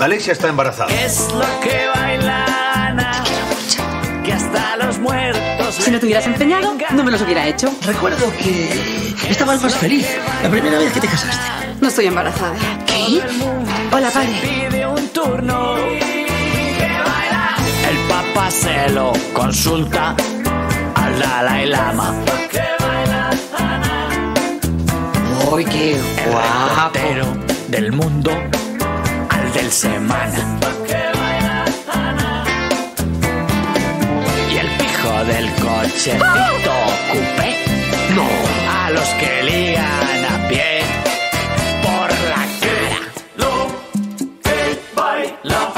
Alexia está embarazada. Es lo que baila Ana, que hasta los muertos. Si no te hubieras empeñado, no me los hubiera hecho. Recuerdo que estabas más feliz la primera vez que te casaste. No estoy embarazada. ¿Qué? Hola, padre. Pide un turno. El papá se lo consulta al Dalai Lama. ¡Uy, qué El guapo! del mundo del semana. Y el pijo del cochecito cupé. No. A los que lían a pie por la cara. Lo que baila.